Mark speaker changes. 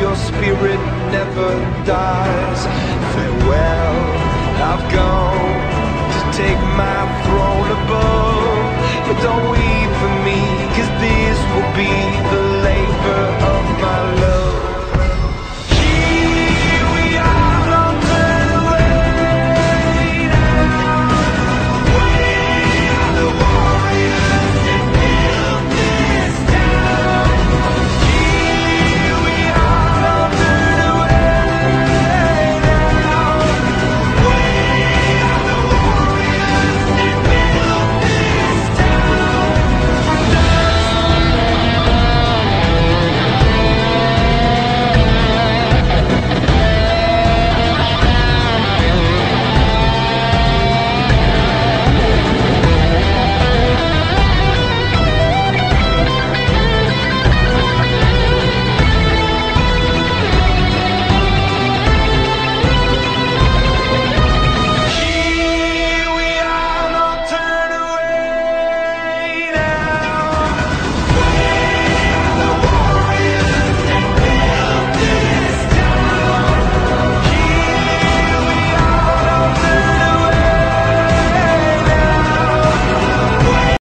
Speaker 1: Your spirit never dies. Farewell, I've gone to take my throne above.